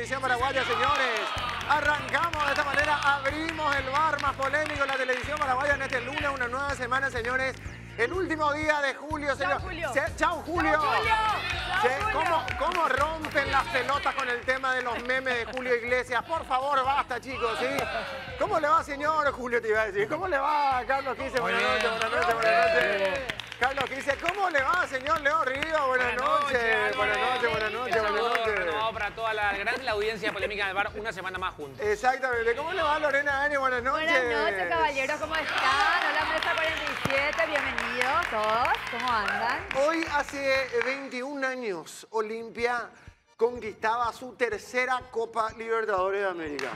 televisión paraguaya, señores. Arrancamos de esta manera, abrimos el bar más polémico de la televisión paraguaya en este lunes, una nueva semana, señores. El último día de julio, señor. Chao, Julio. Se- Chao, Julio. Chao, Julio. Se-. ¿Cómo, cómo rompen las pelotas con el tema de los memes de Julio Iglesias? Por favor, basta, chicos, ¿sí? ¿Cómo le va, señor Julio, te iba a decir? ¿Cómo le va, a Carlos Quise? Buenas noches, buenas noches, buenas noches. Carlos Quise, ¿cómo le va, señor Leo Río? Buenas noches, buenas noches, buenas noches, buenas noches. Para toda la gran la audiencia polémica del bar, una semana más juntos. Exactamente. ¿Cómo le va Lorena Ani? Buenas noches. Buenas noches, caballeros, ¿cómo están? Hola, Mesa 47, bienvenidos todos. ¿Cómo andan? Hoy hace 21 años, Olimpia conquistaba su tercera Copa Libertadores de América.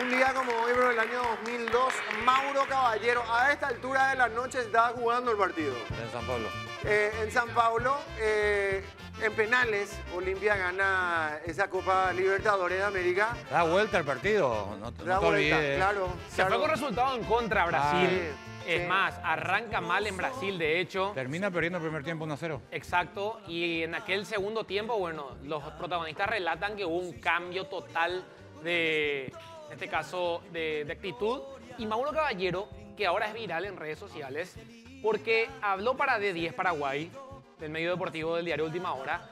Un día como hoy, pero el año 2002, Mauro Caballero, a esta altura de la noche estaba jugando el partido. En San Pablo. Eh, en San Paulo, eh, en penales, Olimpia gana esa Copa Libertadores de América. Da vuelta el partido, no, te- no Da te vuelta, olvides. claro. Se claro. fue con resultado en contra a Brasil. Ah, es sí. más, arranca mal en Brasil, de hecho. Termina perdiendo el primer tiempo 1-0. Exacto. Y en aquel segundo tiempo, bueno, los protagonistas relatan que hubo un cambio total de, en este caso, de, de actitud. Y Mauro Caballero, que ahora es viral en redes sociales, porque habló para D10 Paraguay, del medio deportivo del diario Última Hora,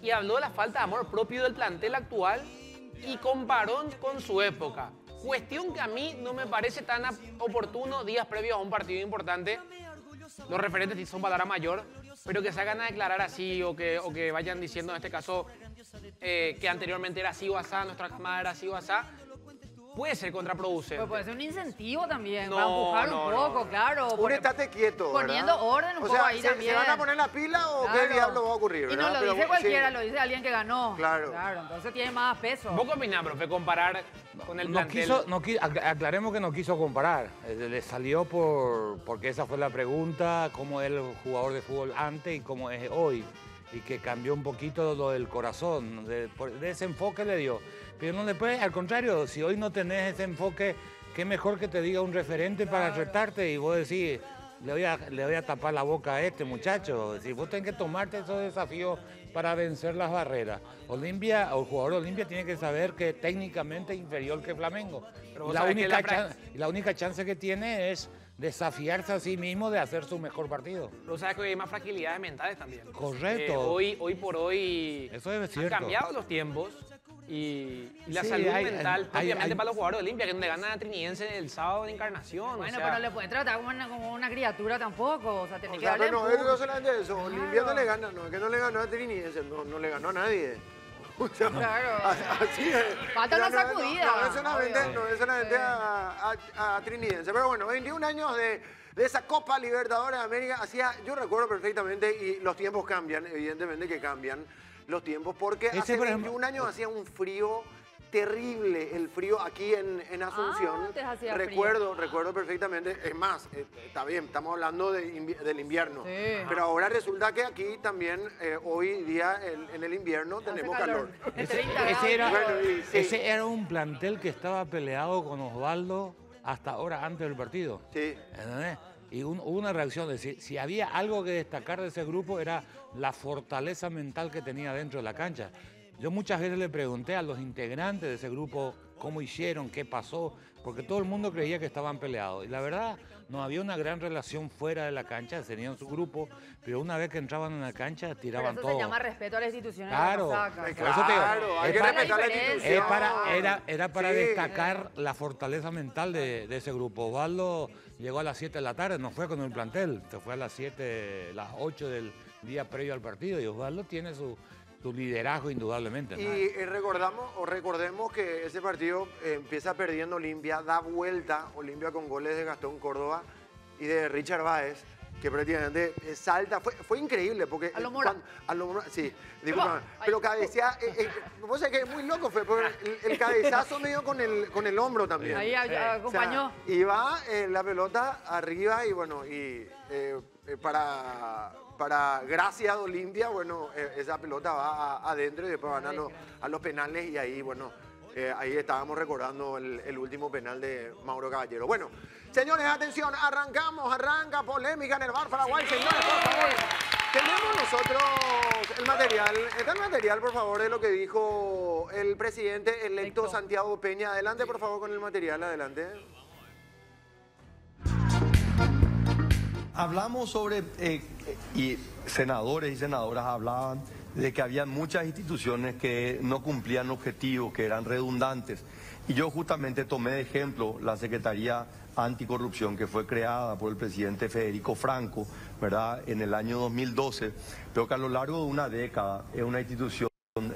y habló de la falta de amor propio del plantel actual y comparó con su época. Cuestión que a mí no me parece tan oportuno días previos a un partido importante. Los referentes son palabra mayor, pero que se hagan a declarar así o que, o que vayan diciendo en este caso eh, que anteriormente era así o asá, nuestra camada era así o asá, puede ser contraproducente. Pues puede ser un incentivo también, No, para empujar no, un poco, no. claro. Un por- estate quieto. ¿verdad? poniendo orden un o poco sea, ahí ¿se, también. ¿Se van a poner la pila o qué Claro. diablo va a ocurrir? Y no verdad? lo Pero, dice cualquiera, sí. lo dice alguien que ganó. Claro. Claro, entonces tiene más peso. ¿Vos qué opinás, profe, comparar con el No plantel? quiso, no qui- ac- aclaremos que no quiso comparar. Eh, Le salió por, porque esa fue la pregunta, cómo es el jugador de fútbol antes y cómo es hoy. Y que cambió un poquito lo del corazón, de, ese enfoque le dio. Pero no le puede, al contrario, si hoy no tenés ese enfoque, qué mejor que te diga un referente para retarte y vos decís, le voy, a, le voy a tapar la boca a este muchacho. Si vos tenés que tomarte esos desafíos para vencer las barreras. Olimpia, o el jugador de Olimpia tiene que saber que técnicamente es inferior que Flamengo. Pero la, única la única chance que tiene es desafiarse a sí mismo de hacer su mejor partido. Pero sabes que hoy hay más fragilidades mentales también. Correcto. Eh, hoy, hoy por hoy Eso es han cierto. cambiado los tiempos y, y la Sí, salud hay- mental, hay- propiamente hay- para los jugadores de Olimpia, que donde gana a Trinidense el sábado de Encarnación. Bueno, o sea, pero le puede tratar como una, como una criatura tampoco. O sea, tiene O que sea, darle pero no, es no solamente eso. Olimpia no le gana, no, es que no le ganó a Trinidense, no, no le ganó a nadie. O sea, Claro. Así es. Falta O sea, una no sacudida, No, no es solamente, obvio. no es solamente Sí. a, a- a Trinidense. Pero bueno, 21 años de, de esa Copa Libertadores de América. Hacía, yo recuerdo perfectamente, y los tiempos cambian, evidentemente que cambian los tiempos, porque Ese, hace por ejemplo- 21 años hacía un frío terrible el frío aquí en, en Asunción. antes hacía frío. recuerdo, recuerdo perfectamente. Es más, eh, está bien, estamos hablando de invi- del invierno. Sí. Pero ahora resulta que aquí también, eh, hoy día en, en el invierno, tenemos calor. Ese, 30 grados. ese era, Bueno, y sí. ese era un plantel que estaba peleado con Osvaldo hasta ahora antes del partido. Sí. ¿Entendés? Y un- hubo una reacción de si, si había algo que destacar de ese grupo era la fortaleza mental que tenía dentro de la cancha. Yo muchas veces le pregunté a los integrantes de ese grupo cómo hicieron, qué pasó, porque todo el mundo creía que estaban peleados. Y la verdad, no había una gran relación fuera de la cancha, tenían su grupo, pero una vez que entraban en la cancha Pero tiraban eso todo. se llama respeto a la institución. Claro, Saca. por eso te digo, Claro, hay que respetar la institución. es para, era, era para Sí. destacar la fortaleza mental de, de ese grupo. Osvaldo llegó a las 7 de la tarde, no fue con el plantel, se fue a las 7, las 8 del día previo al partido y Osvaldo tiene su, su liderazgo indudablemente. ¿no? Y eh, recordamos, o recordemos que ese partido eh, empieza perdiendo Olimpia, da vuelta Olimpia con goles de Gastón Córdoba y de Richard Báez, que prácticamente eh, salta. Fue, fue increíble porque... A lo eh, Mora. a lo Mora, sí, discúlpame. Ay. Pero cabecea... Eh, eh, vos sabés que es muy loco, fue, porque el, el cabezazo medio con el, con el hombro también. Ahí a- Sí. a- O sea, acompañó. y va eh, la pelota arriba y bueno, y eh, eh, para, para gracia de Olimpia, bueno, eh, esa pelota va a- adentro y después van a, los- a los penales y ahí, bueno, eh, ahí estábamos recordando el, el último penal de Mauro Caballero. Bueno, señores, atención, arrancamos, arranca polémica en el bar Paraguay, señores, por favor. Tenemos nosotros el material, está el material, por favor, de lo que dijo el presidente Electo. Santiago Peña. Adelante, por favor, con el material, adelante. Hablamos sobre, eh, y senadores y senadoras hablaban de que había muchas instituciones que no cumplían objetivos, que eran redundantes. Y yo justamente tomé de ejemplo la Secretaría Anticorrupción que fue creada por el presidente Federico Franco, ¿verdad? En el año 2012, pero que a lo largo de una década es una institución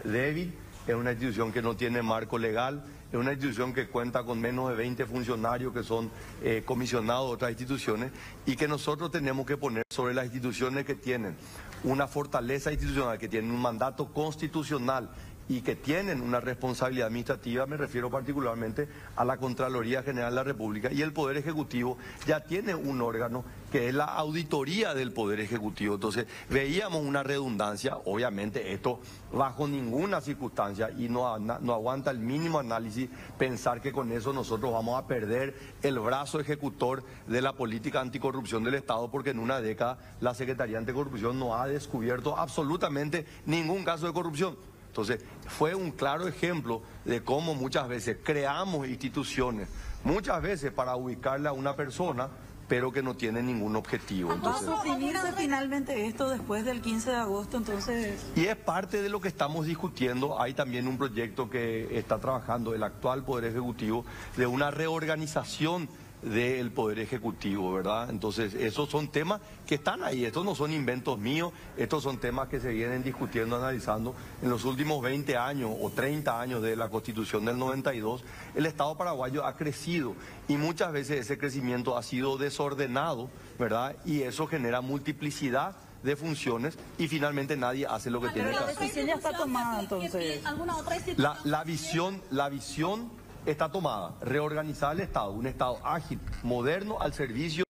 débil, es una institución que no tiene marco legal, es una institución que cuenta con menos de 20 funcionarios que son eh, comisionados de otras instituciones y que nosotros tenemos que poner sobre las instituciones que tienen una fortaleza institucional, que tienen un mandato constitucional y que tienen una responsabilidad administrativa, me refiero particularmente a la Contraloría General de la República, y el Poder Ejecutivo ya tiene un órgano que es la auditoría del Poder Ejecutivo. Entonces, veíamos una redundancia, obviamente esto bajo ninguna circunstancia y no, aguanta el mínimo análisis pensar que con eso nosotros vamos a perder el brazo ejecutor de la política anticorrupción del Estado, porque en una década la Secretaría Anticorrupción no ha descubierto absolutamente ningún caso de corrupción. Entonces, fue un claro ejemplo de cómo muchas veces creamos instituciones, muchas veces para ubicarle a una persona, pero que no tiene ningún objetivo. ¿Va a suprimirse finalmente esto después del 15 de agosto? Entonces, y es parte de lo que estamos discutiendo. Hay también un proyecto que está trabajando el actual Poder Ejecutivo de una reorganización del Poder Ejecutivo, ¿verdad? Entonces, esos son temas que están ahí. Estos no son inventos míos, estos son temas que se vienen discutiendo, analizando. En los últimos 20 años o 30 años de la Constitución del 92, el Estado paraguayo ha crecido y muchas veces ese crecimiento ha sido desordenado, ¿verdad? Y eso genera multiplicidad de funciones y finalmente nadie hace lo que tiene que la hacer. decisión ya está tomada, entonces. ¿Alguna otra institución? La, la visión, la visión está tomada, reorganizar el Estado, un Estado ágil, moderno, al servicio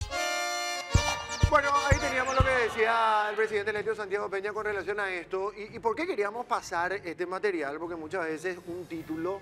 Bueno, ahí teníamos lo que decía el presidente electo Santiago Peña con relación a esto. ¿Y, y por qué queríamos pasar este material? Porque muchas veces un título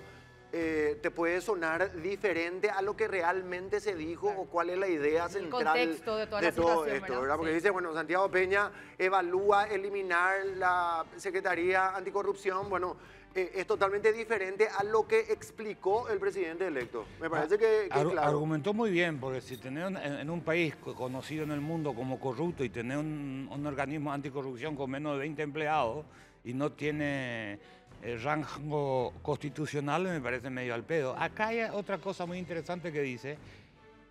eh, te puede sonar diferente a lo que realmente se dijo o cuál es la idea El central contexto de toda la todo esto, ¿verdad? ¿verdad? Porque Sí. dice, bueno, Santiago Peña evalúa eliminar la Secretaría Anticorrupción. Bueno, eh, es totalmente diferente a lo que explicó el presidente electo. Me parece que, que Ar- claro. Argumentó muy bien, porque si tener un- en, en un país co- conocido en el mundo como corrupto y tener un, un organismo anticorrupción con menos de 20 empleados y no tiene eh, rango constitucional, me parece medio al pedo. Acá hay otra cosa muy interesante que dice,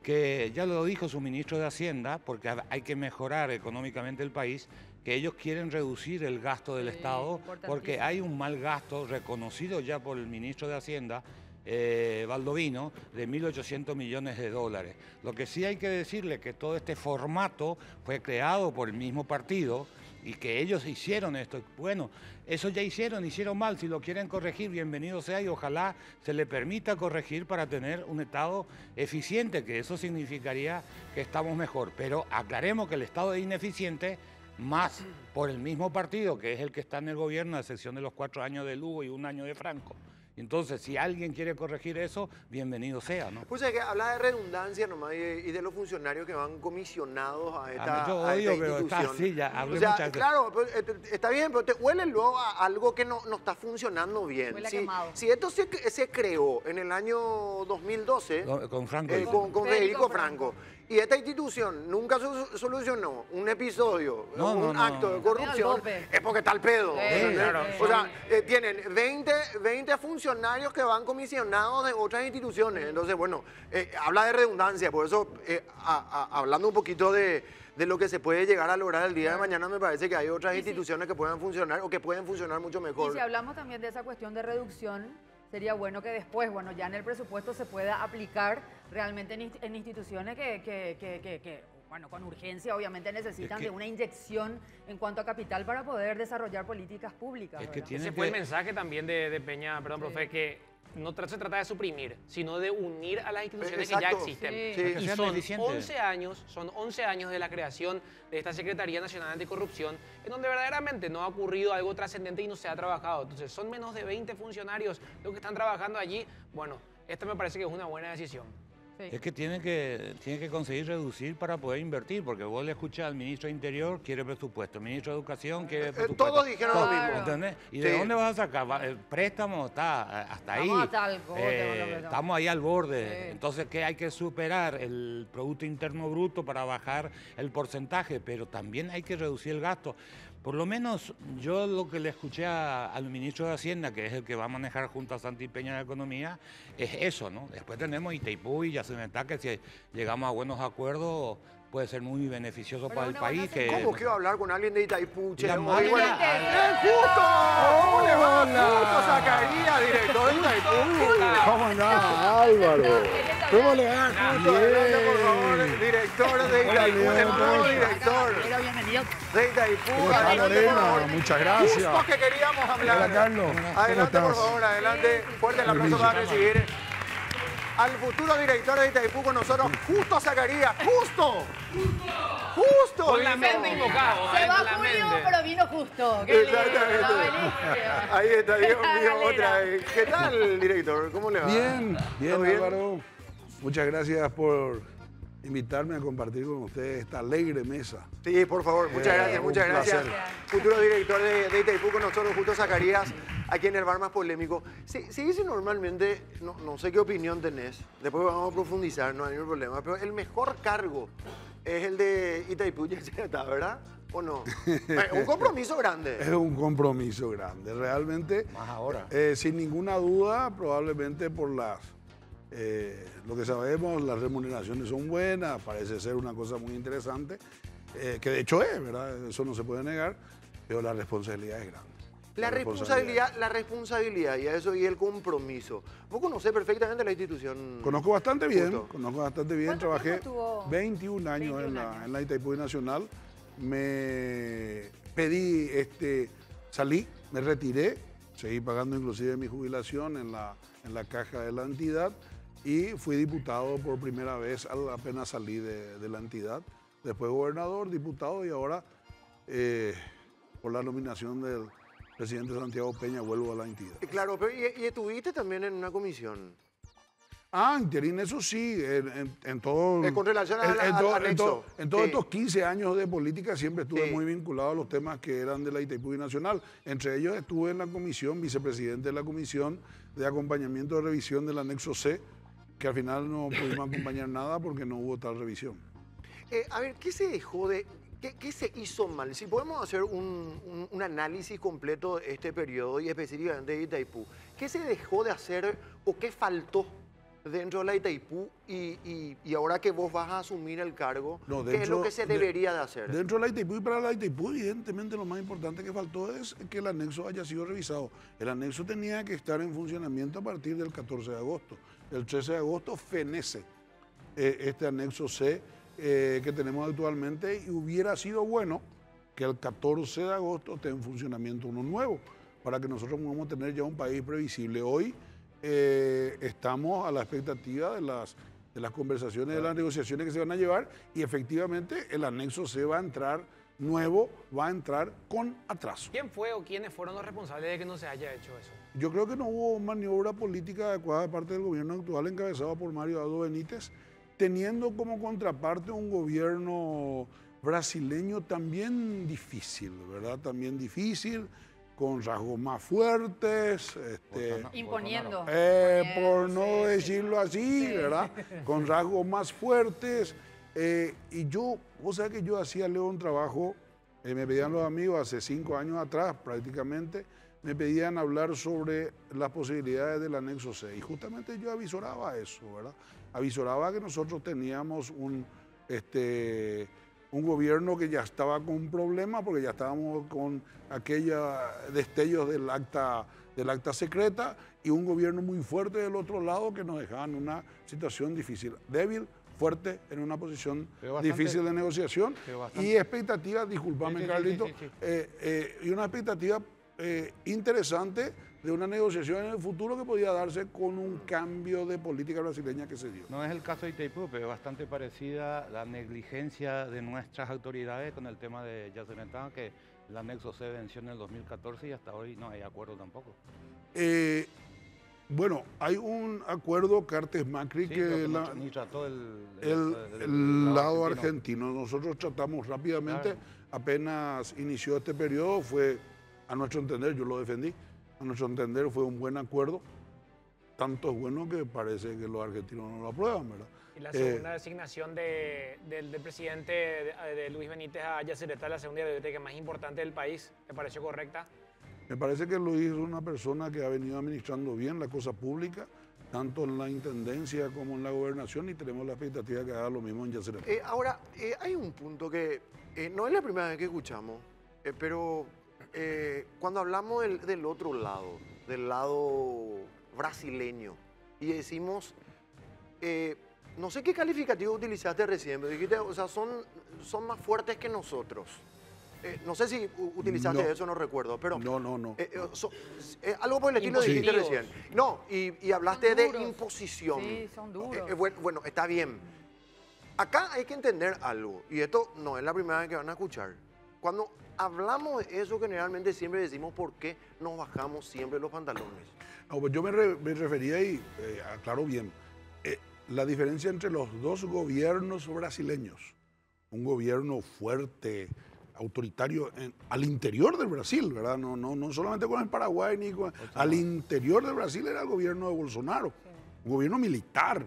que ya lo dijo su ministro de Hacienda, porque ha- hay que mejorar económicamente el país, que ellos quieren reducir el gasto del Sí, Estado, porque hay un mal gasto reconocido ya por el ministro de Hacienda, eh, Baldovino, de 1.800 millones de dólares. Lo que sí hay que decirle que todo este formato fue creado por el mismo partido y que ellos hicieron esto. Bueno, eso ya hicieron, hicieron mal. Si lo quieren corregir, bienvenido sea y ojalá se le permita corregir para tener un Estado eficiente, que eso significaría que estamos mejor. Pero aclaremos que el Estado es ineficiente más por el mismo partido, que es el que está en el gobierno, a excepción de los cuatro años de Lugo y un año de Franco. Entonces, si alguien quiere corregir eso, bienvenido sea, ¿no? Pues es que habla de redundancia nomás y, y de los funcionarios que van comisionados a esta, Ah, yo a odio, esta pero está institución. ya hablé o sea, muchas veces. claro, pues, eh, te- está bien, pero te huele luego a algo que no, no está funcionando bien. Huele Si, quemado. si esto se, se creó en el año 2012 Con, con Franco. eh, con, con Federico Federico Franco. Y esta institución nunca su- solucionó un episodio, No, un no, no. acto de corrupción, es porque está al pedo. Sí, ¿entendés? claro. O sea, eh, tienen 20, 20 funcionarios que van comisionados de otras instituciones. Entonces, bueno, eh, habla de redundancia. Por eso, eh, a- a- hablando un poquito de, de lo que se puede llegar a lograr el día de mañana, me parece que hay otras Y sí. instituciones que puedan funcionar o que pueden funcionar mucho Y mejor. si hablamos también de esa cuestión de reducción, sería bueno que después, bueno, ya en el presupuesto se pueda aplicar realmente en, inst- en instituciones que, que- que- que- que, bueno, con urgencia obviamente necesitan que- de una inyección en cuanto a capital para poder desarrollar políticas públicas. Es que tiene Ese que- fue el mensaje también de, de Peña, perdón, Sí. profe, que no se trata de suprimir, sino de unir a las instituciones que ya existen. Sí. Sí. Que Y sean son eficientes. 11 años, son 11 años de la creación de esta Secretaría Nacional Anticorrupción, en donde verdaderamente no ha ocurrido algo trascendente y no se ha trabajado. Entonces, son menos de 20 funcionarios los que están trabajando allí. Bueno, esta me parece que es una buena decisión. Sí. es que tiene que tiene que conseguir reducir para poder invertir, porque vos le escuchás al ministro de Interior, quiere presupuesto, el ministro de Educación quiere presupuesto. todos dijeron lo mismo. ¿entendés? ¿Y de dónde vas a sacar? El préstamo está eh, hasta ahí. Estamos hasta el Eh, estamos ahí al borde. Sí. Entonces, ¿qué hay que superar? El Producto Interno Bruto para bajar el porcentaje, pero también hay que reducir el gasto. Por lo menos yo lo que le escuché a- al ministro de Hacienda, que es el que va a manejar junto a Santi Peña de Economía, es eso, ¿no? Después tenemos Itaipú y Yacyretá, que si llegamos a buenos acuerdos puede ser muy beneficioso Pero para el país. Que, ¿Cómo quiero hablar con alguien de Itaipú? che? La bueno, ¡Eh, justo! ¿Cómo le va? Justo Zacarías, director de Itaipú. ¿Cómo andás, Álvaro? ¿Cómo le va? Adelante, por favor, director de Itaipú, el director bienvenido. de Itaipú. ¿Cómo está, Adelante, Lorena? por favor. Muchas gracias. Justo que queríamos hablar. Hola, Carlos. ¿Cómo Adelante, por favor, adelante. Fuerte el aplauso para recibir al futuro director de Itaipú con nosotros, Justo Zacarías. ¡Justo! ¡Justo! Con la mente invocado. Se va Julio, pero vino justo. Qué Exactamente. Ahí está, Dios mío, otra vez. ¿Qué tal, director? ¿Cómo le va? Bien, bien, ¿Todo bien? Álvaro. Muchas gracias por invitarme a compartir con ustedes esta alegre mesa. Sí, por favor, muchas Eh, gracias, muchas gracias. Futuro director de, de Itaipú con nosotros, Justo Zacarías, aquí en el bar más polémico. Se, se dice normalmente, no, no sé qué opinión tenés, después vamos a profundizar, no hay ningún problema, pero el mejor cargo es el de Itaipú, ya está, ¿verdad? ¿O no? Eh, Un compromiso Es grande. un compromiso grande, realmente. Más ahora. eh, sin ninguna duda, probablemente por las, eh, lo que sabemos, las remuneraciones son buenas, parece ser una cosa muy interesante, eh, que de hecho es, ¿verdad? Eso no se puede negar, pero la responsabilidad es grande. La responsabilidad, la responsabilidad y a eso y el compromiso. Vos conocés perfectamente la institución. Conozco bastante bien, Justo. conozco bastante bien. ¿Cuánto Trabajé tiempo estuvo? 21 años, 21 en, la, años. en la Itaipú Nacional. Me pedí, este, salí, me retiré, seguí pagando inclusive mi jubilación en la, en la caja de la entidad y fui diputado por primera vez apenas salí de, de la entidad. Después gobernador, diputado y ahora eh, por la nominación del presidente Santiago Peña vuelvo a la entidad. Eh, Claro, pero y, y estuviste también en una comisión. Ah, interín, eso sí, en, en- en todo... Eh, con relación al- en- en todo- en todo- en todos Sí. estos 15 años de política siempre estuve Sí. muy vinculado a los temas que eran de la Itaipú Nacional. Entre ellos estuve en la comisión, vicepresidente de la comisión de acompañamiento de revisión del anexo C, que al final no pudimos acompañar nada porque no hubo tal revisión. Eh, a ver, ¿qué se dejó de... Qué, qué se hizo mal? Si podemos hacer un, un- un análisis completo de este periodo y específicamente de Itaipú, ¿qué se dejó de hacer o qué faltó dentro de la Itaipú y, y- y ahora que vos vas a asumir el cargo, No, qué es lo que se de- debería de hacer? Dentro de la Itaipú y para la Itaipú, evidentemente lo más importante que faltó es que el anexo haya sido revisado. El anexo tenía que estar en funcionamiento a partir del 14 de agosto. El 13 de agosto fenece eh, este anexo C eh, que tenemos actualmente y hubiera sido bueno que el 14 de agosto esté en funcionamiento uno nuevo para que nosotros podamos tener ya un país previsible. Hoy eh, estamos a la expectativa de las, de las conversaciones, de las negociaciones que se van a llevar y efectivamente el anexo C va a entrar nuevo, va a entrar con atraso. ¿Quién fue o quiénes fueron los responsables de que no se haya hecho eso? Yo creo que no hubo maniobra política adecuada de parte del gobierno actual encabezado por Mario Aldo Benítez, teniendo como contraparte un gobierno brasileño también difícil, ¿verdad? También difícil, con rasgos más fuertes, este, Imponiendo. eh, por no sí, sí. decirlo así, ¿verdad? Con rasgos más fuertes. eh, y yo, vos sabés que yo hacía luego un trabajo, eh, me pedían los amigos hace cinco años atrás prácticamente, me pedían hablar sobre las posibilidades del anexo C. Y justamente yo avisoraba eso, ¿verdad? Avisoraba que nosotros teníamos un, este, un gobierno que ya estaba con un problema porque ya estábamos con aquellos destellos del acta, del acta secreta y un gobierno muy fuerte del otro lado que nos dejaban en una situación difícil, débil, fuerte, en una posición bastante- difícil de negociación y expectativas, disculpame Sí, Carlito, sí. eh, eh, y una expectativa eh, interesante de una negociación en el futuro que podía darse con un cambio de política brasileña que se dio. No es el caso de Itaipú, pero es bastante parecida la negligencia de nuestras autoridades con el tema de Yacyretá, que el anexo C venció en el 2014 y hasta hoy no hay acuerdo tampoco. Eh, Bueno, hay un acuerdo Cartes-Macri Sí, que la- ni trató el, el, el- el lado argentino. Nosotros tratamos rápidamente, Claro. apenas inició este periodo, fue, a nuestro entender, yo lo defendí, a nuestro entender fue un buen acuerdo. Tanto es bueno que parece que los argentinos no lo aprueban, ¿verdad? Y la Eh, segunda designación de- del, del presidente de, de Luis Benítez a Yacyretá, la segunda biblioteca más importante del país, ¿te pareció correcta? Me parece que Luis es una persona que ha venido administrando bien la cosa pública, tanto en la intendencia como en la gobernación, y tenemos la expectativa que haga lo mismo en Yacyretá. Eh, ahora, eh, hay un punto que eh, no es la primera vez que escuchamos, eh, pero eh, cuando hablamos del, del otro lado, del lado brasileño, y decimos, eh, no sé qué calificativo utilizaste recién, pero dijiste, o sea, son, son más fuertes que nosotros. Eh, no sé si utilizaste No. eso, no recuerdo, pero... No, no, no. eh, eh, so- eh, algo por el estilo dijiste recién. No, y, y hablaste de imposición. Sí, son duros. Eh, eh, bueno, bueno, está bien. Acá hay que entender algo, y esto no es la primera vez que van a escuchar. Cuando hablamos de eso, generalmente siempre decimos por qué nos bajamos siempre los pantalones. No, pues yo me, re- me refería y eh, aclaro bien. eh, la diferencia entre los dos gobiernos brasileños, un gobierno fuerte, autoritario en- al interior del Brasil, ¿verdad? No, no, no solamente con el Paraguay, ni con, al interior del Brasil era el gobierno de Bolsonaro, un gobierno militar,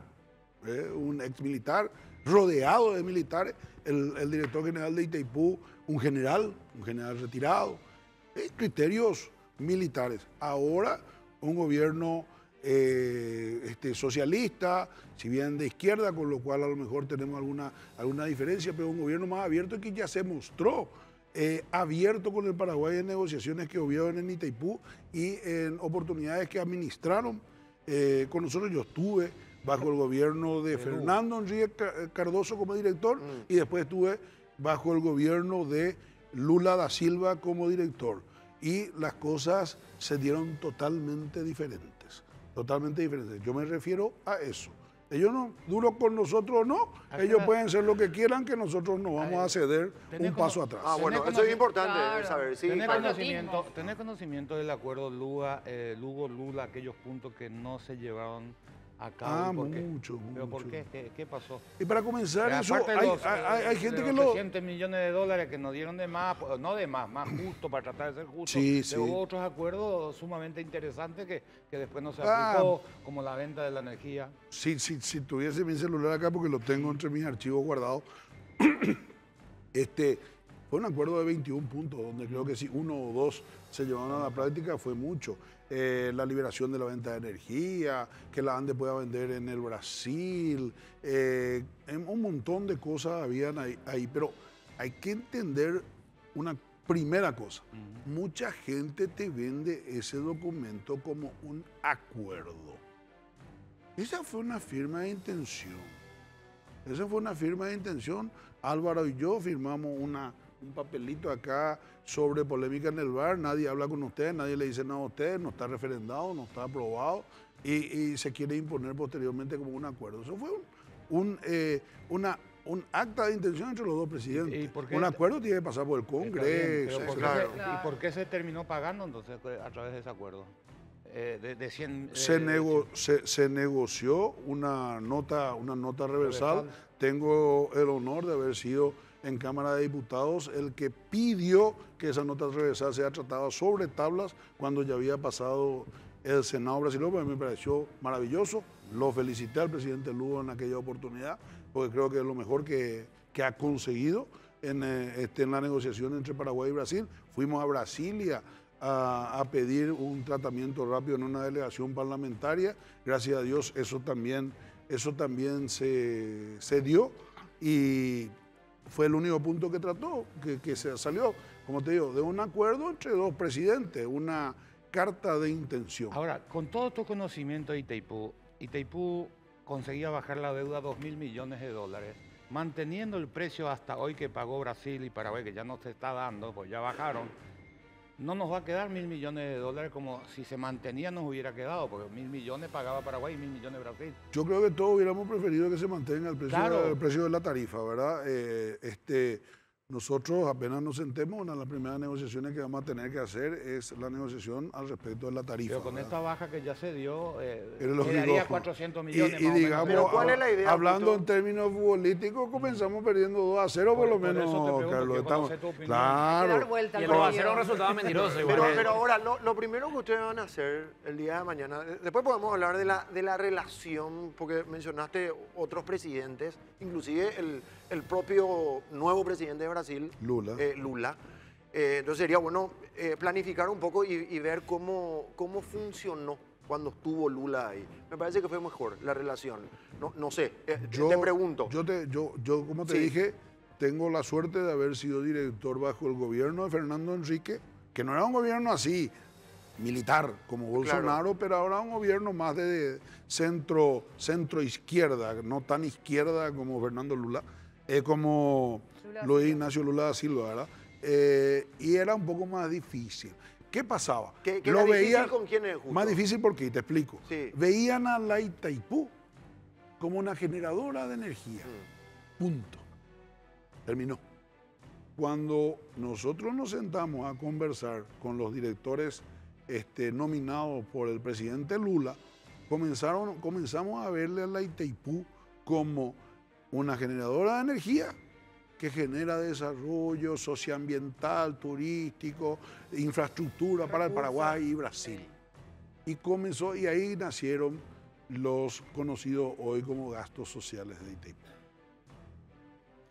¿eh? un ex militar rodeado de militares, el, el director general de Itaipú, un general, un general retirado, eh, criterios militares. Ahora un gobierno eh, este, socialista, si bien de izquierda, con lo cual a lo mejor tenemos alguna, alguna diferencia, pero un gobierno más abierto que ya se mostró eh, abierto con el Paraguay en negociaciones que hubieron en Itaipú y en oportunidades que administraron. Eh, con nosotros yo estuve bajo el gobierno de Fernando Enrique Ca- Cardoso como director y después estuve bajo el gobierno de Lula da Silva como director. Y las cosas se dieron totalmente diferentes, totalmente diferentes. Yo me refiero a eso. Ellos no, duro con nosotros o no, ellos la- pueden ser lo que quieran, que nosotros no vamos a ceder un paso atrás. Ah, bueno, eso es importante Claro. saber. Sí, ¿Tenés claro. conocimiento, tenés conocimiento del acuerdo eh, Lugo-Lula, aquellos puntos que no se llevaron a cabo? Ah, ¿Y por qué? mucho, ¿Pero por qué? ¿Qué, qué pasó? Y para comenzar, Pero eso, hay, los, hay- hay- hay eh, gente de que los lo... 300 millones de dólares que nos dieron de más, pues, no de más, más justo para tratar de ser justo. Sí, Pero sí. Hubo otros acuerdos sumamente interesantes que, que después no se Ah. aplicó, como la venta de la energía. Si, si, si tuviese mi celular acá, porque lo tengo entre mis archivos guardados, este, fue un acuerdo de 21 puntos, donde creo que si uno o dos se llevaron a la práctica fue mucho. Eh, la liberación de la venta de energía, que la ANDE pueda vender en el Brasil, eh, un montón de cosas habían ahí, ahí, pero hay que entender una primera cosa. Mucha gente te vende ese documento como un acuerdo. Esa fue una firma de intención. Esa fue una firma de intención. Álvaro y yo firmamos una, un papelito acá sobre polémica en el bar. Nadie habla con ustedes, nadie le dice nada a ustedes, no está referendado, no está aprobado y, y se quiere imponer posteriormente como un acuerdo. Eso fue un, un, eh, una, un acta de intención entre los dos presidentes. ¿Y por qué? Un acuerdo tiene que pasar por el bien, Congreso. pero ¿por qué claro. se- ¿Y por qué se terminó pagando entonces a través de ese acuerdo? Eh, de, de 100, se, eh, nego- se, se negoció una nota, una nota reversal. Reversal. Tengo el honor de haber sido en Cámara de Diputados el que pidió que esa nota reversal sea tratada sobre tablas cuando ya había pasado el Senado brasileño, porque me pareció maravilloso. Lo felicité al presidente Lugo en aquella oportunidad, porque creo que es lo mejor que, que ha conseguido en, eh, este, en la negociación entre Paraguay y Brasil. Fuimos a Brasilia a, a pedir un tratamiento rápido en una delegación parlamentaria. Gracias a Dios eso también, eso también se, se dio y fue el único punto que trató, que, se salió, como te digo, de un acuerdo entre dos presidentes, una carta de intención. Ahora, con todo tu conocimiento de Itaipú, Itaipú conseguía bajar la deuda a 2 mil millones de dólares, manteniendo el precio hasta hoy que pagó Brasil y Paraguay, que ya no se está dando, pues ya bajaron. No nos va a quedar mil millones de dólares como si se mantenía nos hubiera quedado, porque mil millones pagaba Paraguay y mil millones Brasil. Yo creo que todos hubiéramos preferido que se mantenga el precio, Claro. el precio de la tarifa, ¿verdad? Eh, este, nosotros apenas nos sentemos, una de las primeras negociaciones que vamos a tener que hacer es la negociación al respecto de la tarifa. Pero con ¿verdad? esta baja que ya se dio, eh, Pero lógico, quedaría Juan. 400 Y- millones Y, más digamos, Pero ¿cuál es la idea, hablando en términos futbolísticos, comenzamos perdiendo 2 a 0 por, Por- lo por eso te menos, pregunto, Carlos. Estamos, dar claro. vuelta Y esto va a partido. ser un resultado mentiroso igual. Pero, pero ahora, lo, lo primero que ustedes van a hacer el día de mañana, eh, después podemos hablar de la, de la relación, porque mencionaste otros presidentes, inclusive el, el propio nuevo presidente de Brasil, Lula. eh, Lula. Eh, entonces sería bueno eh, planificar un poco y, y ver cómo, cómo funcionó cuando estuvo Lula ahí. Me parece que fue mejor la relación. No, no sé, eh, te pregunto. Yo, te, yo, yo como te Sí. dije, tengo la suerte de haber sido director bajo el gobierno de Fernando Enrique, que no era un gobierno así, militar como Bolsonaro, pero ahora un gobierno más de centro, centro izquierda, no tan izquierda como Fernando Lula, eh, como Lula Luis. Ignacio Lula da Silva, ¿verdad? Eh, y era un poco más difícil. ¿Qué pasaba? ¿Qué- qué era difícil con quién es, justo? Más difícil porque, te explico. Sí. Veían a la Itaipú como una generadora de energía. Mm. Punto. Terminó. Cuando nosotros nos sentamos a conversar con los directores este, nominados por el presidente Lula, comenzaron, comenzamos a verle a la Itaipú como una generadora de energía que genera desarrollo socioambiental, turístico, infraestructura para el. Paraguay y Brasil. Y comenzó, y ahí nacieron los conocidos hoy como gastos sociales de Itaipú.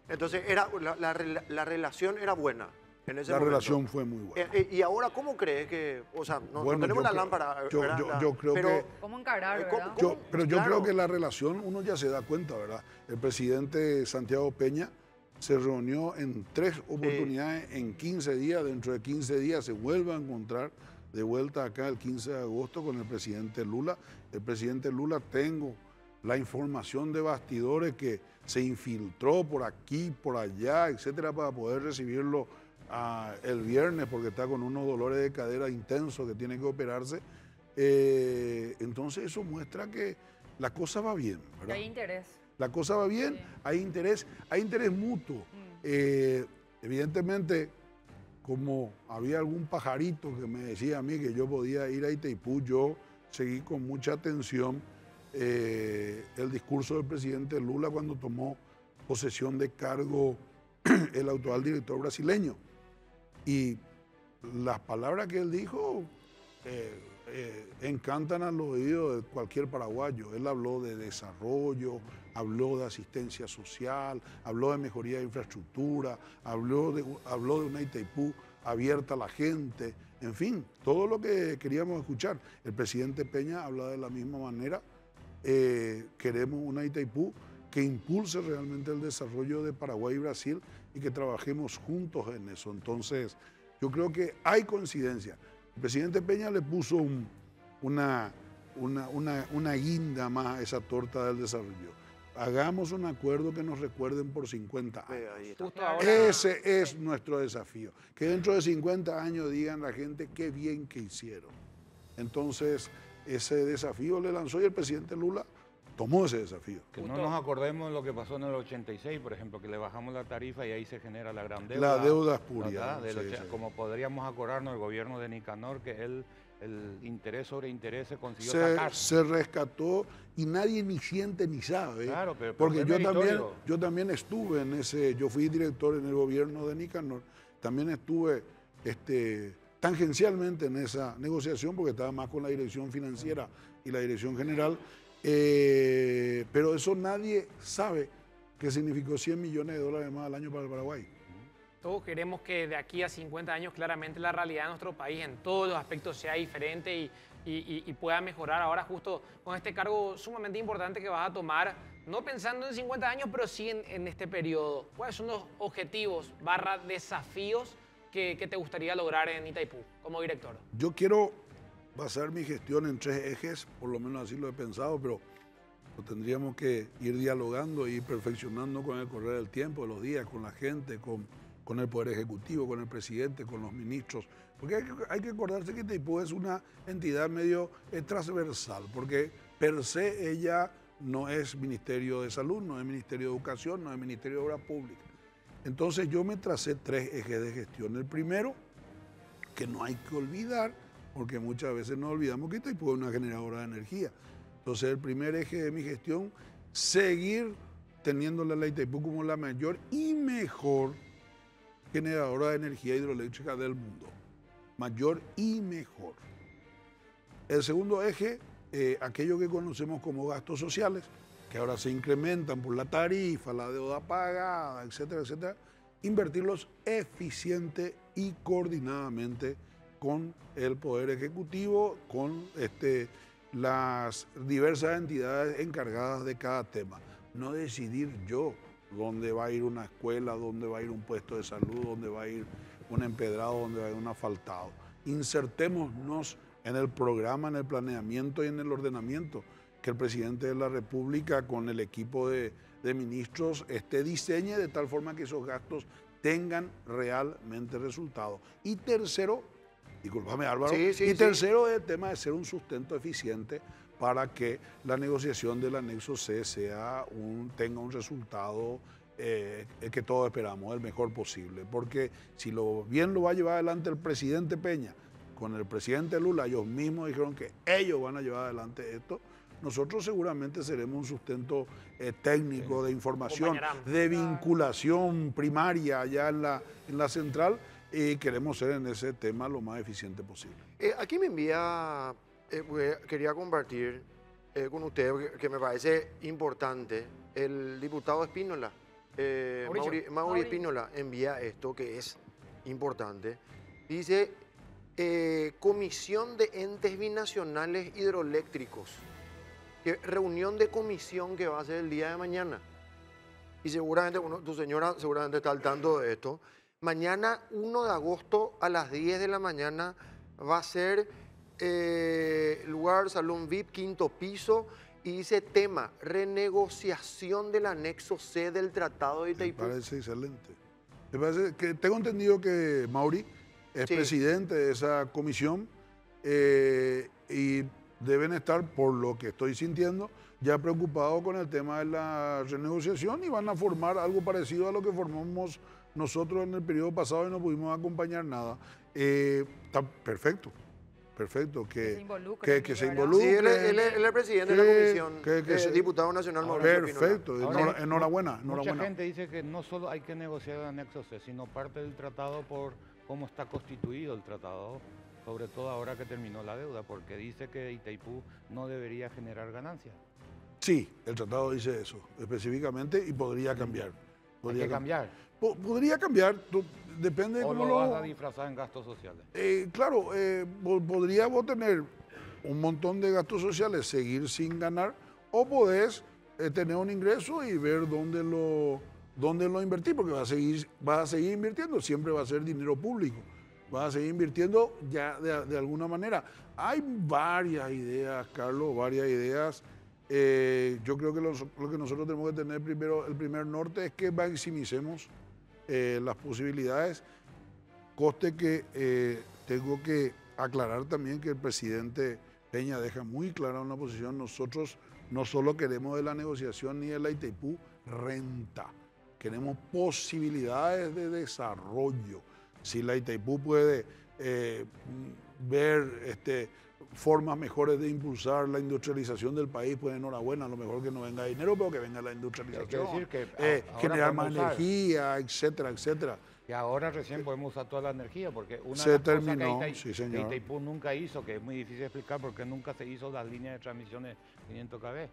Entonces era, la, la rela- la relación era buena en ese La momento. relación fue muy buena. Eh, eh, y ahora, ¿cómo crees que.? O sea, no, tenemos la creo- lámpara. yo- ¿verdad? yo- La- yo creo pero, que- ¿Cómo encarar, Eh, Yo- pero yo Claro. creo que la relación, uno ya se da cuenta, ¿verdad? El presidente Santiago Peña se reunió en tres oportunidades en 15 días. Dentro de 15 días se vuelve a encontrar de vuelta acá el 15 de agosto con el presidente Lula. El presidente Lula, tengo la información de bastidores que se infiltró por aquí, por allá, etcétera, para poder recibirlo el viernes porque está con unos dolores de cadera intensos que tiene que operarse. Eh, entonces eso muestra que la cosa va bien, hay interés. La cosa va bien, Sí. hay interés, hay interés mutuo. Mm. Eh, evidentemente, como había algún pajarito que me decía a mí que yo podía ir a Itaipú, yo seguí con mucha atención eh, el discurso del presidente Lula cuando tomó posesión de cargo el actual director brasileño. Y las palabras que él dijo eh, eh, encantan al oído de cualquier paraguayo. Él habló de desarrollo, habló de asistencia social, habló de mejoría de infraestructura, habló de, habló de una Itaipú abierta a la gente, en fin, todo lo que queríamos escuchar. El presidente Peña habla de la misma manera. Eh, queremos una Itaipú que impulse realmente el desarrollo de Paraguay y Brasil y que trabajemos juntos en eso. Entonces, yo creo que hay coincidencia. El presidente Peña le puso un- una, una, una- una guinda más a esa torta del desarrollo. Hagamos un acuerdo que nos recuerden por 50 años. Ese es nuestro desafío. Que dentro de 50 años digan la gente qué bien que hicieron. Entonces, ese desafío le lanzó y el presidente Lula tomó ese desafío. Que no nos acordemos de lo que pasó en el 86, por ejemplo, que le bajamos la tarifa y ahí se genera la gran deuda. La deuda espuria. Como podríamos acordarnos, el gobierno de Nicanor, que él, el interés sobre interés se consiguió Se, sacar. se rescató y nadie ni siente ni sabe. Claro, pero- pero porque yo también, yo también estuve en ese, yo fui director en el gobierno de Nicanor, también estuve este, tangencialmente en esa negociación porque estaba más con la dirección financiera y la dirección general, eh, pero eso nadie sabe que significó 100 millones de dólares más al año para el Paraguay. Todos queremos que de aquí a 50 años claramente la realidad de nuestro país en todos los aspectos sea diferente y, y- y- pueda mejorar. Ahora justo con este cargo sumamente importante que vas a tomar, no pensando en 50 años, pero sí en, en este periodo. ¿Cuáles son los objetivos barra desafíos que, que te gustaría lograr en Itaipú como director? Yo quiero basar mi gestión en tres ejes, por lo menos así lo he pensado, pero lo tendríamos que ir dialogando y ir perfeccionando con el correr del tiempo, de los días, con la gente, con, con el Poder Ejecutivo, con el presidente, con los ministros. Porque hay que, hay que acordarse que Itaipú es una entidad medio eh, transversal, porque per se ella no es Ministerio de Salud, no es Ministerio de Educación, no es Ministerio de Obras Públicas. Entonces yo me tracé tres ejes de gestión. El primero, que no hay que olvidar, porque muchas veces nos olvidamos que Itaipú es una generadora de energía. Entonces el primer eje de mi gestión, seguir teniendo la Itaipú como la mayor y mejor generadora de energía hidroeléctrica del mundo. Mayor y mejor. El segundo eje, eh, aquello que conocemos como gastos sociales, que ahora se incrementan por la tarifa, la deuda pagada, etcétera, etcétera, invertirlos eficiente y coordinadamente con el Poder Ejecutivo, con este, las diversas entidades encargadas de cada tema. No decidir yo dónde va a ir una escuela, dónde va a ir un puesto de salud, dónde va a ir un empedrado, dónde va a ir un asfaltado. Insertémonos en el programa, en el planeamiento y en el ordenamiento que el presidente de la República con el equipo de, ministros este, diseñe de tal forma que esos gastos tengan realmente resultados. Y tercero, discúlpame Álvaro, y tercero es el tema de ser un sustento eficiente para que la negociación del anexo C sea un, tenga un resultado eh, que todos esperamos, el mejor posible. Porque si lo bien lo va a llevar adelante el presidente Peña, con el presidente Lula, ellos mismos dijeron que ellos van a llevar adelante esto, nosotros seguramente seremos un sustento eh, técnico de información, de vinculación primaria allá en la, en la central y queremos ser en ese tema lo más eficiente posible. Eh, aquí me envía, eh, quería compartir con usted, que me parece importante, el diputado Espínola, Mauri, Mauri Espínola, envía esto que es importante. Dice, Comisión de Entes Binacionales Hidroeléctricos reunión de comisión que va a ser el día de mañana. Y seguramente, tu señora seguramente está al tanto de esto. Mañana, 1 de agosto, a las 10 de la mañana, va a ser eh, lugar Salón VIP, quinto piso, y dice tema, renegociación del anexo C del Tratado de Itaipú. Me parece excelente. Me parece que tengo entendido que Mauri es presidente de esa comisión eh, y deben estar, por lo que estoy sintiendo, ya preocupados con el tema de la renegociación y van a formar algo parecido a lo que formamos nosotros en el periodo pasado y no pudimos acompañar nada. Eh, está perfecto, perfecto. Que, se involucre. Que, se involucre. Sí, él, es el presidente de la comisión, que, que diputado nacional Perfecto, enhorabuena, enhorabuena. Mucha gente dice que no solo hay que negociar el anexo C, sino parte del tratado por cómo está constituido el tratado sobre todo ahora que terminó la deuda, porque dice que Itaipú no debería generar ganancias. Sí, el tratado dice eso específicamente y podría cambiar. Podría cambiar. podría cambiar, depende de cómo lo... vas a disfrazar en gastos sociales. Eh, claro, eh, podríamos tener un montón de gastos sociales, seguir sin ganar, o podés eh, tener un ingreso y ver dónde lo, dónde lo invertir, porque va a, seguir, a seguir invirtiendo, siempre va a ser dinero público va a seguir invirtiendo ya de, alguna manera. Hay varias ideas, Carlos, varias ideas. Eh, yo creo que lo que nosotros tenemos que tener primero, el primer norte es que maximicemos eh, las posibilidades. Coste que eh, tengo que aclarar también que el presidente Peña deja muy clara una posición. Nosotros no solo queremos de la negociación ni de la ITIPU renta, queremos posibilidades de desarrollo si la Itaipú puede ver este, formas mejores de impulsar la industrialización del país, pues enhorabuena, a lo mejor que no venga dinero, pero que venga la industrialización, decir que eh, generar más energía, etcétera, etcétera. Y ahora recién podemos usar toda la energía, porque una se de las terminó, cosas sí, señor. Itaipú nunca hizo, que es muy difícil explicar, porque nunca se hizo las líneas de transmisiones 500 kb,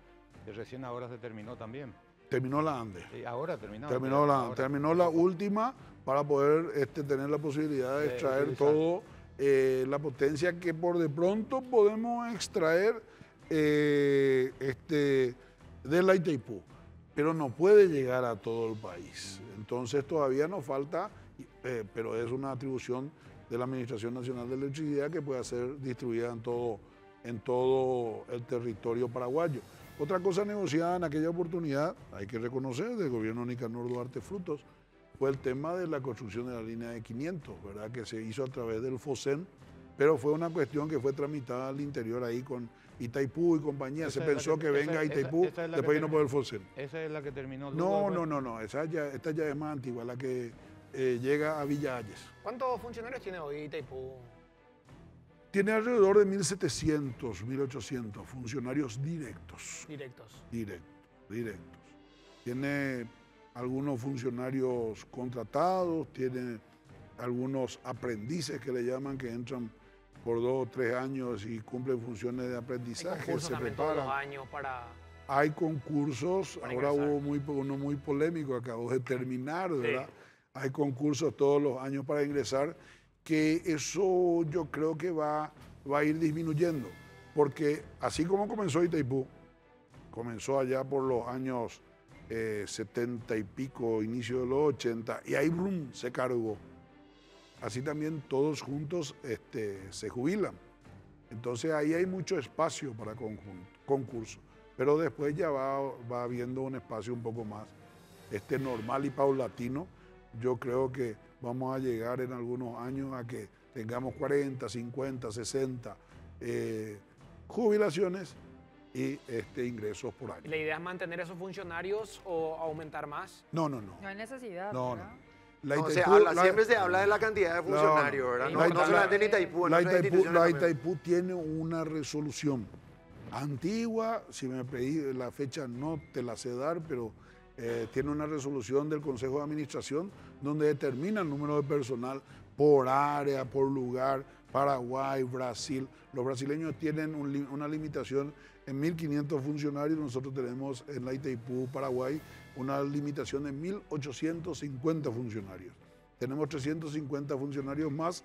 que recién ahora se terminó también. Terminó la ANDE. ahora terminó. Terminó la, terminó la última para poder este, tener la posibilidad de extraer todo eh, la potencia que por de pronto podemos extraer eh, este, de la Itaipú, pero no puede llegar a todo el país. Entonces todavía nos falta, eh, pero es una atribución de la Administración Nacional de Electricidad que pueda ser distribuida en todo, en todo el territorio paraguayo. Otra cosa negociada en aquella oportunidad, hay que reconocer, del gobierno Nicanor Duarte Frutos, fue el tema de la construcción de la línea de 500, ¿verdad? que se hizo a través del FOSEN pero fue una cuestión que fue tramitada al interior ahí con Itaipú y compañía. Esa Se pensó que- que, esa- venga esa- Itaipú, esa es la que después vino por el Fosel. Esa es la que terminó. luego No, no, no, no, esa ya, esta ya es más antigua, la que eh, llega a Villa Ayes. ¿Cuántos funcionarios tiene hoy Itaipú? Tiene alrededor de 1.700, 1.800 funcionarios directos. Directos. Directos, directos. Tiene algunos funcionarios contratados, tiene algunos aprendices que le llaman que entran por dos o tres años y cumplen funciones de Hay aprendizaje, concursos se todos los preparan. años para... Hay concursos, Para ahora ingresar. hubo muy, uno muy polémico, acabó de terminar, Sí. ¿verdad? Hay concursos todos los años para ingresar, que eso yo creo que va, va a ir disminuyendo, porque así como comenzó Itaipú, comenzó allá por los años eh, 70 y pico, inicio de los 80, y ahí brum, se cargó. Así también todos juntos este, se jubilan. Entonces ahí hay mucho espacio para concurso, pero después ya va, va habiendo un espacio un poco más este, normal y paulatino. Yo creo que vamos a llegar en algunos años a que tengamos 40, 50, 60 eh, jubilaciones y este, ingresos por año. ¿La idea es mantener esos funcionarios o aumentar más? No, no, no. No hay necesidad. No, ¿verdad? no. La No, se Itaipú- habla- la- siempre se habla de la cantidad de No, funcionarios, no. ¿verdad? No, no, no la- solamente en Itaipú, en la Itaipú, la. Itaipú tiene una resolución antigua, si me pedí la fecha no te la sé dar, pero eh, tiene una resolución del Consejo de Administración donde determina el número de personal por área, por lugar, Paraguay, Brasil. Los brasileños tienen un una limitación en 1.500 funcionarios, nosotros tenemos en la Itaipú, Paraguay, una limitación de 1.850 funcionarios. Tenemos 350 funcionarios más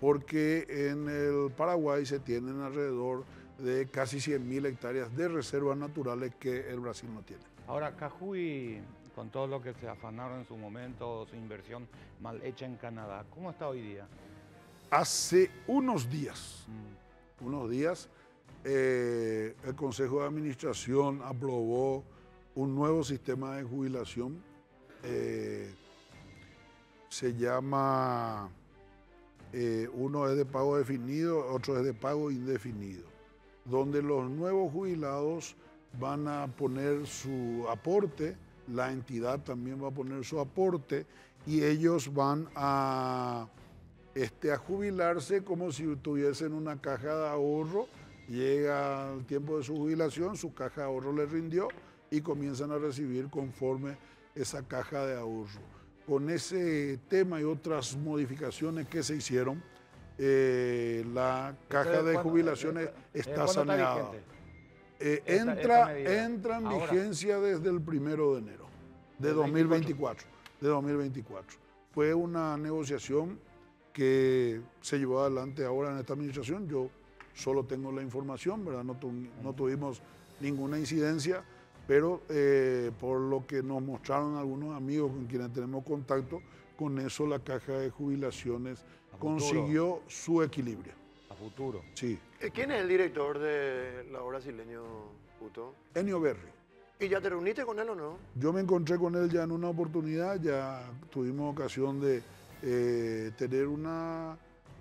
porque en el Paraguay se tienen alrededor de casi 100.000 hectáreas de reservas naturales que el Brasil no tiene. Ahora, Cajuy, con todo lo que se afanaron en su momento, su inversión mal hecha en Canadá, ¿cómo está hoy día? Hace unos días, Mm. unos días, eh, el Consejo de Administración aprobó un nuevo sistema de jubilación. eh, se llama, eh, uno es de pago definido, otro es de pago indefinido, donde los nuevos jubilados van a poner su aporte, la entidad también va a poner su aporte y ellos van a, este, a jubilarse como si tuviesen una caja de ahorro. Llega el tiempo de su jubilación, su caja de ahorro les rindió y comienzan a recibir conforme esa caja de ahorro. Con ese tema y otras modificaciones que se hicieron, eh, la caja ¿Ustedes de jubilaciones eh, eh, está ¿cuándo saneada. Eh, esta- entra, esta entra en Ahora. vigencia desde el primero de enero de Del 2024. De 2024. Fue una negociación que se llevó adelante ahora en esta administración. Yo solo tengo la información, ¿verdad? No, tu- no tuvimos ninguna incidencia, pero eh, por lo que nos mostraron algunos amigos con quienes tenemos contacto, con eso la caja de jubilaciones A futuro. consiguió su equilibrio. A futuro. Sí. Eh, ¿Quién es el director de la obra brasileño, Puto? Enio Berri. ¿Y ya te reuniste con él o no? Yo me encontré con él ya en una oportunidad, ya tuvimos ocasión de eh, tener una,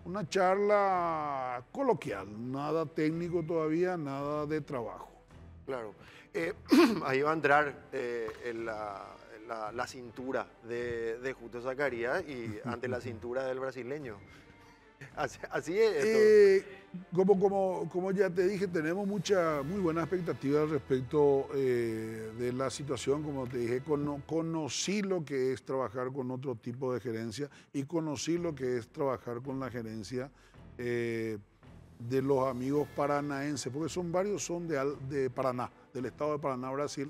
una charla coloquial, nada técnico todavía, nada de trabajo. Claro. Eh, ahí va a entrar eh, en la, en la- la cintura de, de Justo Zacarías y ante la cintura del brasileño. Así, así es. Eh, como, como, como ya te dije, tenemos mucha, muy buena expectativa al respecto eh, de la situación. Como te dije, cono- conocí lo que es trabajar con otro tipo de gerencia y conocí lo que es trabajar con la gerencia eh, de los amigos paranaenses, porque son varios, son de, de Paraná, del estado de Paraná, Brasil.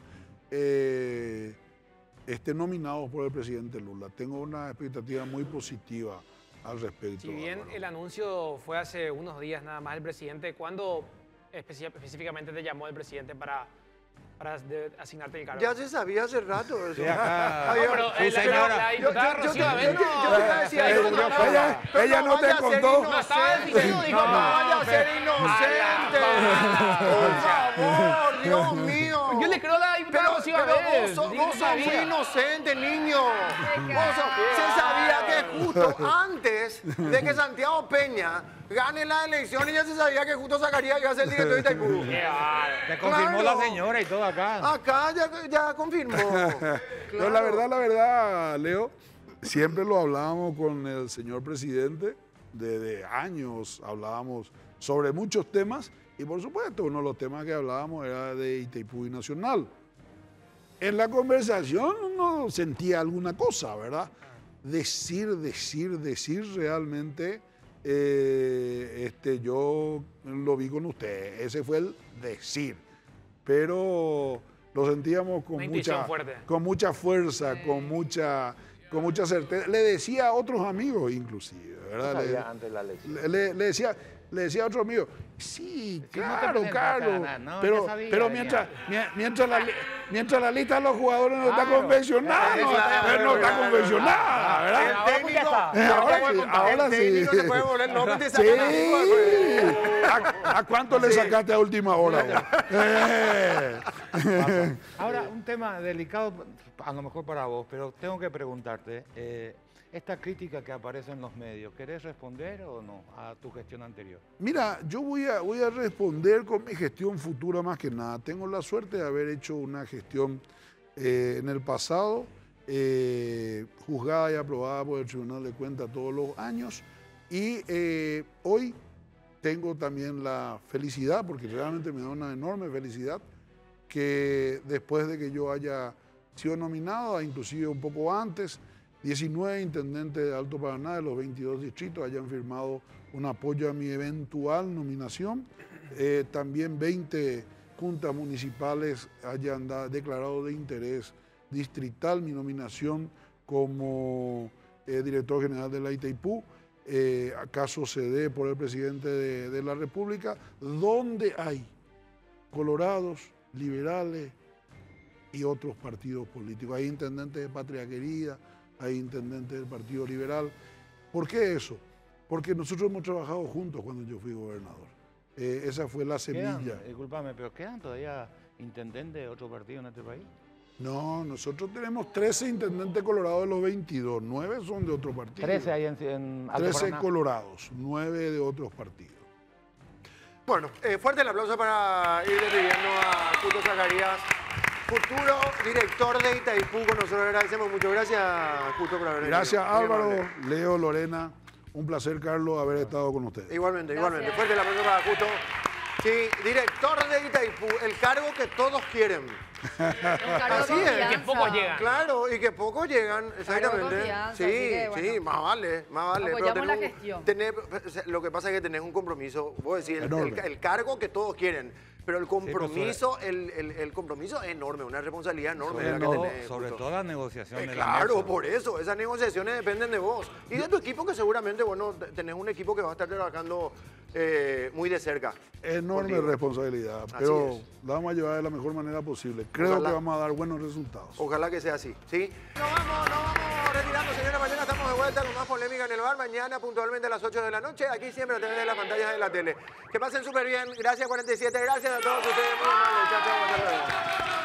este, nominados por el presidente Lula. Tengo una expectativa muy positiva al respecto. Si bien Álvaro. el anuncio fue hace unos días nada más el presidente, ¿cuándo especi- específicamente te llamó el presidente para, para de- asignarte el cargo? Ya se sabía hace rato eso. Sí, acá- Había- No, pero Sí, la, señora. la Yo- diputada yo- yo Rocío te- Abel yo- no- ella- pero ella no te contó. No, estaba inocente. diciendo, dijo, No no, vaya a ser inocente. Por favor, Dios mío. Yo le creo a la diputada Pero, Rocío Abel. vos sos, vos muy inocente, niño. Vos sos- se sabía justo antes de que Santiago Peña gane la elección, ya se sabía que justo Zacarías iba a ser el director de Itaipú. Te confirmó Claro. la señora y todo acá. Acá ya, ya confirmó. No, la verdad, la verdad, Leo, siempre lo hablábamos con el señor presidente, desde años hablábamos sobre muchos temas y por supuesto uno de los temas que hablábamos era de Itaipú y Nacional. En la conversación uno sentía alguna cosa, ¿verdad? Decir, decir, decir realmente, eh, este, yo lo vi con usted, ese fue el decir, pero lo sentíamos con mucha, fuerte. con mucha fuerza, con mucha, con mucha certeza. Le decía a otros amigos inclusive, ¿verdad? Le- Sabía antes la elección. le, le- le decía, le decía a otro amigo, sí, no te claro, claro. a nada, no, pero sabía, pero mientras, mie- mientras, la, mientras la lista de los jugadores no está convencionada, no, Claro, no está convencionada, ¿verdad? El Ahora técnico, está. Ahora sí, ahora el sí. técnico se puede volver loco y te Sí. saca la lengua, pues. ¿A, a cuánto le sacaste a última hora? vos? Eh. Ahora, un tema delicado, a lo mejor para vos, pero tengo que preguntarte, eh, esta crítica que aparece en los medios, ¿querés responder o no a tu gestión anterior? Mira, yo voy a, voy a responder con mi gestión futura más que nada. Tengo la suerte de haber hecho una gestión eh, en el pasado, eh, juzgada y aprobada por el Tribunal de Cuentas todos los años. Y eh, hoy tengo también la felicidad, porque realmente me da una enorme felicidad, que después de que yo haya sido nominado, inclusive un poco antes, 19 intendentes de Alto Paraná de los 22 distritos hayan firmado un apoyo a mi eventual nominación. Eh, también 20 juntas municipales hayan declarado de interés distrital mi nominación como eh, director general de la Itaipú. Eh, acaso se dé por el presidente de, la República, donde hay colorados, liberales y otros partidos políticos. Hay intendentes de Patria Querida, hay intendentes del Partido Liberal. ¿Por qué eso? Porque nosotros hemos trabajado juntos cuando yo fui gobernador. Eh, esa fue la ¿Quedan, semilla. disculpame, pero ¿quedan todavía intendentes de otro partido en este país? No, nosotros tenemos 13 intendentes colorados de los 22, 9 son de otro partido. 13 ahí en, en Alto 13 Paraná. colorados, 9 de otros partidos. Bueno, eh, fuerte el aplauso para ir despidiendo a Cuto Zacarías, futuro director de Itaipú. Con nosotros agradecemos mucho. Gracias, Cuto, por haber venido. Gracias Álvaro. Leo, Lorena. Un placer, Carlos, haber estado con ustedes. Igualmente, Gracias. igualmente. Fuerte el aplauso para Cuto. Sí, director de Itaipú, el cargo que todos quieren. Así es, confianza. que pocos llegan. Claro, y que pocos llegan, exactamente. Sí, sí, más vale, más vale. Apoyamos tenés la un- gestión. tenés- lo que pasa es que tenés un compromiso, vos decís, el, Enorme. el- el cargo que todos quieren, pero el compromiso, el, el- el compromiso es enorme, una responsabilidad enorme Sobre, la que todo, tenés. sobre Justo. todo la negociación Eh, de la claro, por eso, esas negociaciones dependen de vos y de tu equipo que seguramente, bueno, te- tenés un equipo que va a estar trabajando eh, muy de cerca. Enorme contigo. responsabilidad, pero la vamos a llevar de la mejor manera posible. Creo Ojalá. que vamos a dar buenos resultados. Ojalá que sea así, ¿sí? Nos vamos, nos vamos retirando, señora. Mañana de vuelta con más polémica en el bar. Mañana, puntualmente a las 8 de la noche, aquí siempre a través de las pantallas de la tele. Que pasen súper bien. Gracias, 47. Gracias a todos ustedes. Muy amables. Chao, chao.